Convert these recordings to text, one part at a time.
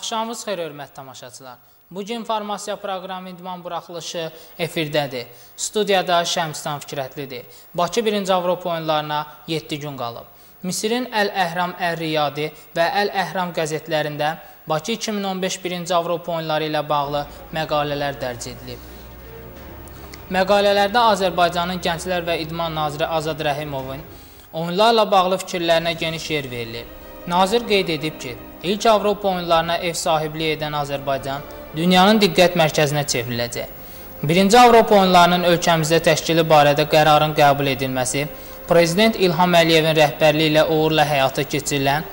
Axşamınız xeyir hörmətli tamaşaçılar. Bu gün informasiya proqramı idman buraxılışı efirdədir. Studiyada Şəmstan Fikrətlidir. Bakı 1-ci Avropa oyunlarına 7 gün qalıb. Misirin Əl-Əhram Ər-Riyadi və Əl-Əhram qəzetlərində Bakı 2015 1-ci Avropa oyunları ilə bağlı məqalələr dərc edilib. Məqalələrdə Azərbaycanın Gənclər və İdman naziri Azad Rəhimovun oyunlarla bağlı fikirlərinə geniş yer verilir. Nazir qeyd edib ki, ilk Avropa oyunlarına ev sahibliyi edən Azərbaycan dünyanın diqqət mərkəzinə çevriləcək. Birinci Avropa oyunlarının ölkəmizdə təşkili barədə qərarın qəbul edilməsi Prezident İlham Əliyevin rəhbərliyi ilə uğurla həyata keçirilən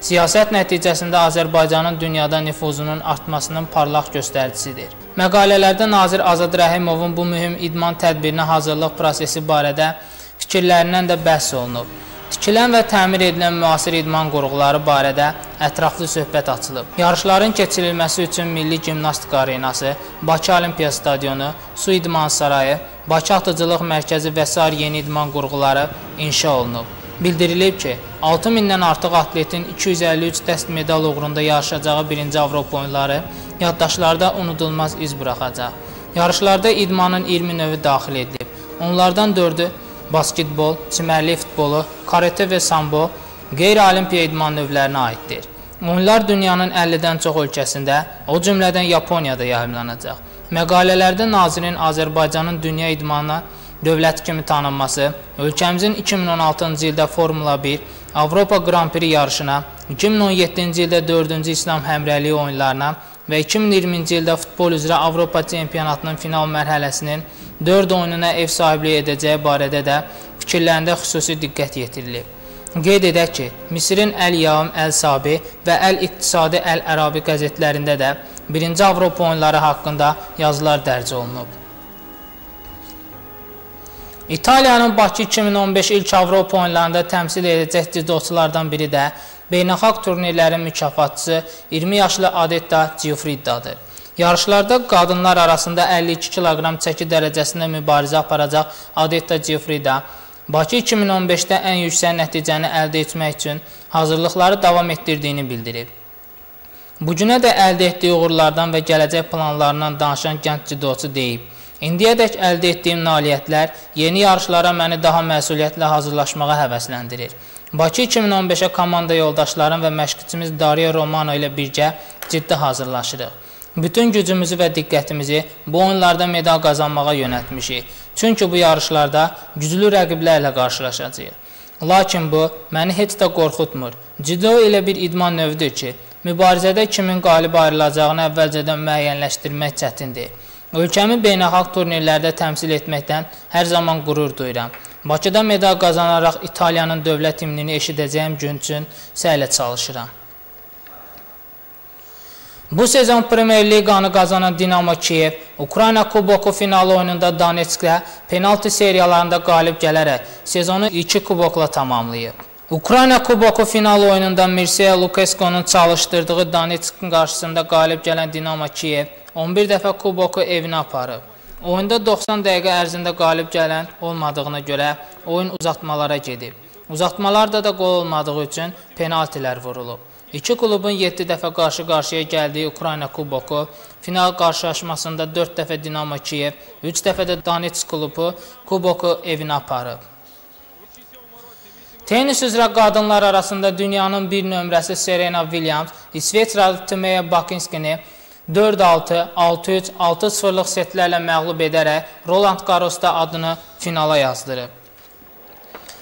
siyasət nəticəsində Azərbaycanın dünyada nüfuzunun artmasının parlaq göstəricisidir. Məqalələrdə nazir Azad Rəhimovun bu mühüm idman tədbirinə hazırlıq prosesi barədə fikirlərindən də bəhs olunub. Tikilən və təmir edilən müasir idman qurğuları barədə ətraflı söhbət açılıb. Yarışların keçirilməsi üçün Milli Gimnastika Arenası, Bakı Olimpiya Stadionu, Su İdman Sarayı, Bakı Atıcılıq Mərkəzi və sair yeni idman qurğuları inşa olunub. Bildirilib ki, 6000-dən artıq atletin 253 dəst medal uğrunda yarışacağı 1-ci Avropa oyunları yaddaşlarda unudulmaz iz buraxacaq. Yarışlarda idmanın 20 növü daxil edilib. Onlardan 4-ü basketbol, çimərlik futbolu, karate və sambo qeyri-olimpiya idman növlərinə aiddir. Oyunlar dünyanın 50-dən çox ölkəsində, o cümlədən Yaponiyada yayımlanacaq. Məqalələrdə nazirin Azərbaycanın dünya idmanına dövlət kimi tanınması, ölkəmizin 2016-cı ildə Formula 1 Avropa Grand Prix yarışına, 2017-ci ildə 4-cü İslam həmrəyliyi oyunlarına və 2020-ci ildə futbol üzrə Avropa çempionatının final mərhələsinin 4 oyununa ev sahibliyi edəcəyi barədə də fikirlərində xüsusi diqqət yetirilib. Qeyd edək ki, Misirin Əl-Yavm, Əl-Sabi və Əl-İqtisadi Əl-Ərabi qəzetlərində də 1-ci Avropa oyunları haqqında yazılar dərc olunub. İtaliyanın Bakı 2015 ilk Avropa oyunlarında təmsil edəcək dzidoçulardan biri də beynəlxalq turnirlərin mükafatçısı 20 yaşlı Adetta Giuffridadır. Yarışlarda qadınlar arasında 52 kiloqram çəki dərəcəsində mübarizə aparacaq Adetta Giuffrida Bakı 2015-də ən yüksək nəticəni əldə etmək üçün hazırlıqları davam etdirdiyini bildirib. Bu günə də əldə etdiyi uğurlardan və gələcək planlarından danışan gənc cidoçu deyib. İndiyədək əldə etdiyim nailiyyətlər yeni yarışlara məni daha məsuliyyətlə hazırlaşmağa həvəsləndirir. Bakı 2015-ə komanda yoldaşlarım və məşqçimiz Daria Romano ilə birgə ciddi hazırlaşırıq. Bütün gücümüzü və diqqətimizi bu oyunlarda medal qazanmağa yönəltmişik. Çünki bu yarışlarda güclü rəqiblərlə qarşılaşacağıq. Lakin bu məni heç də qorxutmur. Cido elə bir idman növüdür ki, mübarizədə kimin qalib ayrılacağını əvvəlcədən müəyyənləşdirmək çətindir. Ölkəmi beynəlxalq turnirlərdə təmsil etməkdən hər zaman qürur duyuram. Bakıda medal qazanaraq İtaliyanın dövlət himnini eşidəcəyim gün üçün səylə çalışıram. Bu sezon Premyer Liqanı qazanan Dinamo Kiyev Ukrayna Kuboku final oyununda Donetskdə penalti seriyalarında qalib gələrək sezonu 2 kubokla tamamlayıb. Ukrayna Kuboku final oyununda Mirseya Lukeskonun çalışdırdığı Donetskin qarşısında qalib gələn Dinamo Kiyev 11 dəfə kuboku evinə aparıb. Oyunda 90 dəqiqə ərzində qalib gələn olmadığına görə oyun uzatmalara gedib. Uzatmalarda da qol olmadığı üçün penaltilər vurulub. İki klubun 7 dəfə qarşı-qarşıya gəldiyi Ukrayna kuboku final qarşılaşmasında 4 dəfə Dinamo Kiyev, 3 dəfə də Donetsk klubu kuboku evinə aparıb. Tennis üzrə qadınlar arasında dünyanın bir nömrəsi Serena Williams İsveçralı Timea Bakinskini 4-6, 6-3, 6-0-lıq setlərlə məğlub edərək Roland Garrosda adını finala yazdırıb.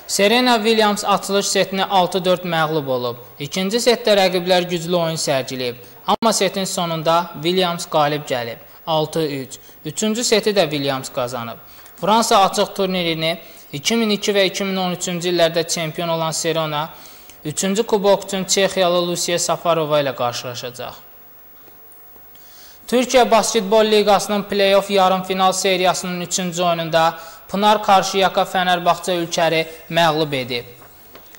Serena Williams açılış setini 6-4 məğlub olub. İkinci setdə rəqiblər güclü oyun sərgiləyib. Amma setin sonunda Williams qalib gəlib. 6-3. Üçüncü seti də Williams qazanıb. Fransa açıq turnirini 2002 və 2013-cü illərdə çempion olan Serena 3-cü kubok üçün Çexiyalı Lusiya Safarova ilə qarşılaşacaq. Türkiyə Basketbol Liqasının play-off yarımfinal seriyasının 3-cü oyununda Pınar Qarşıyaka Fənərbağça Ülkəri məğlub edib.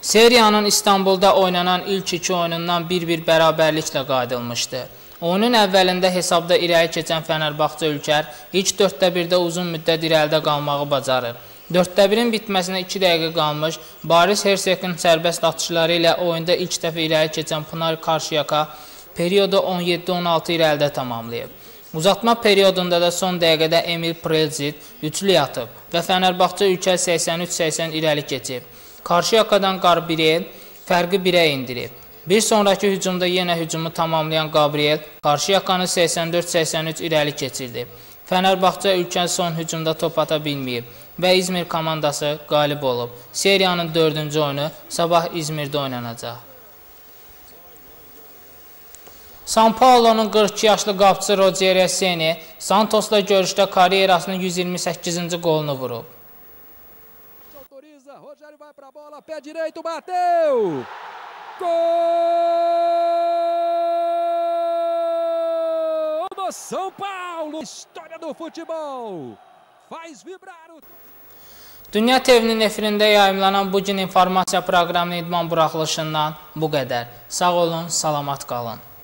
Seriyanın İstanbulda oynanan ilk iki oyunundan bir-bir bərabərliklə qayıdılmışdı. Oyunun əvvəlində hesabda irəli keçən Fənərbağça Ülkər ilk 4də 1-də uzun müddət irəlidə qalmağı bacarır. 4də 1-in bitməsinə 2 dəqiqə qalmış Baris Hersekin sərbəst atışları ilə oyunda ilk dəfə irəli keçən Pınar Qarşıyaka periodu 17-16 irəlidə tamamlayıb. Uzatma periodunda da son dəqiqədə Emil Prelzit üçlü atıb və Fənərbağça ülkə 83-80 irəli keçib. Karşıyakadan Qarbriel fərqi 1-ə indirib. Bir sonrakı hücumda yenə hücumu tamamlayan Gabriel Qarşıyakanı 84-83 irəli keçirdi. Fənərbağça ülkən son hücumda top ata bilməyib və İzmir komandası qalib olub. Seriyanın 4-cü oyunu sabah İzmirdə oynanacaq. San Paulonun 42 yaşlı qapıcı Roger Seni Santosla görüşdə karyerasının 128-ci qolunu vurub. Autoriza, Rogério vai para a bola, pé direito, bateu! Gol do São Paulo! História do futebol! Faz vibrar o Dünya TV-nin efirində yayımlanan bu gün informasiya proqramının idman buraxılışından bu qədər. Sağ olun, salamat qalın.